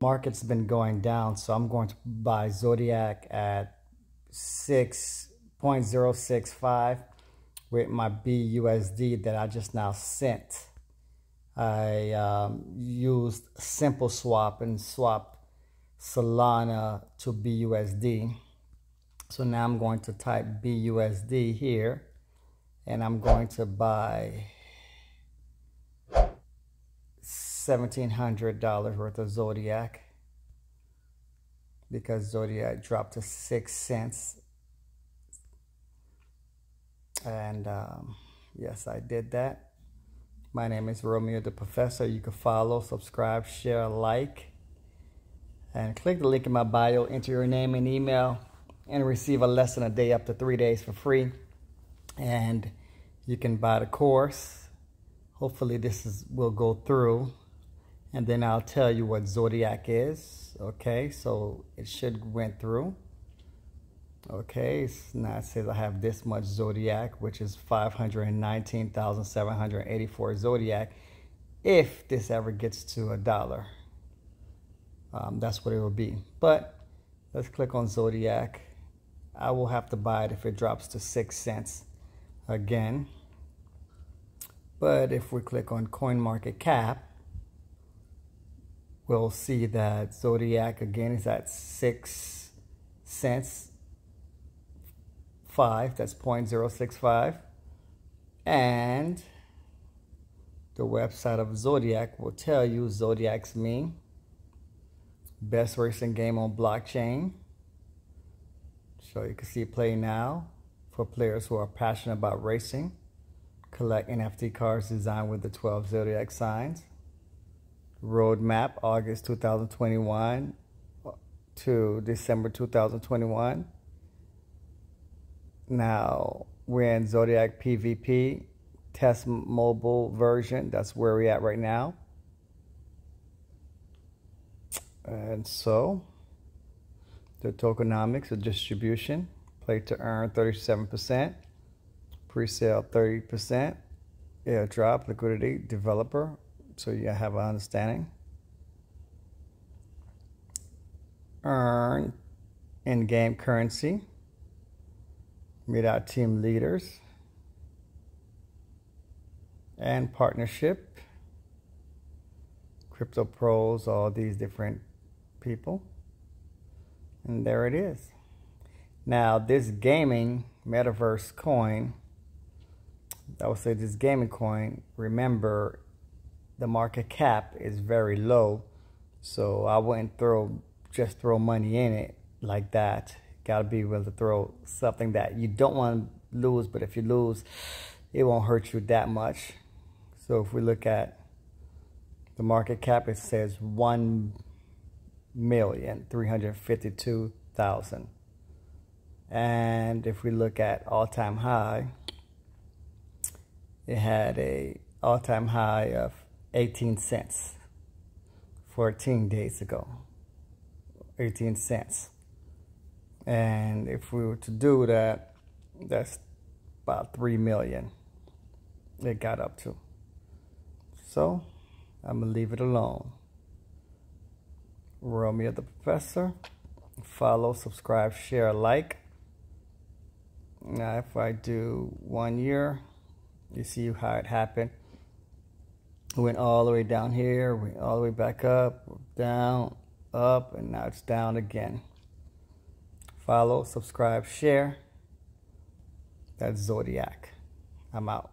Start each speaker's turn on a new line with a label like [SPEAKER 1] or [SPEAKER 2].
[SPEAKER 1] market's been going down, so I'm going to buy Zodiac at 6.065 with my BUSD that I just now sent. I um, used Simple Swap and swap Solana to BUSD. So now I'm going to type BUSD here and I'm going to buy $1,700 worth of Zodiac because Zodiac dropped to six cents. And um, yes, I did that. My name is Romeo the Professor. You can follow, subscribe, share, like, and click the link in my bio, enter your name and email, and receive a lesson a day up to three days for free. And you can buy the course. Hopefully this is will go through and then I'll tell you what zodiac is okay? So it should went through. Okay now it says I have this much zodiac which is 519,784 zodiac if this ever gets to a dollar. Um, that's what it will be. But let's click on zodiac. I will have to buy it if it drops to six cents again. But if we click on CoinMarketCap we'll see that Zodiac again is at six cents five, that's 0.065. And the website of Zodiac will tell you Zodiac's mean. Best racing game on blockchain. So you can see play now for players who are passionate about racing. Collect NFT cards designed with the 12 Zodiac signs roadmap August 2021 to December 2021. Now we're in Zodiac PVP test mobile version. That's where we're at right now. And so the tokenomics, the distribution, play to earn 37%, pre-sale 30%, airdrop, liquidity, developer so you have an understanding. Earn in-game currency. Meet our team leaders. And partnership. Crypto pros, all these different people. And there it is. Now, this gaming metaverse coin, I would say this gaming coin, remember, the market cap is very low. So I wouldn't throw just throw money in it like that. Got to be willing to throw something that you don't want to lose, but if you lose, it won't hurt you that much. So if we look at the market cap, it says one million three hundred fifty-two thousand. And if we look at all-time high, it had a all-time high of 18 cents. 14 days ago. 18 cents. And if we were to do that that's about 3 million. It got up to. So I'm gonna leave it alone. Romeo the Professor follow subscribe share like. Now if I do one year you see how it happened we went all the way down here, went all the way back up, down, up, and now it's down again. Follow, subscribe, share. That's Zodiac. I'm out.